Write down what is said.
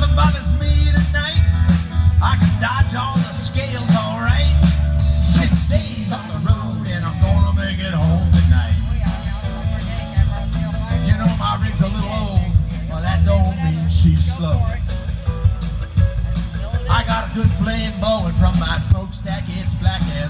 nothing bothers me tonight. I can dodge all the scales all right. Six days on the road and I'm gonna make it home tonight. You know my rig's a little old, but that don't mean she's slow. I got a good flame blowing from my smokestack, it's black as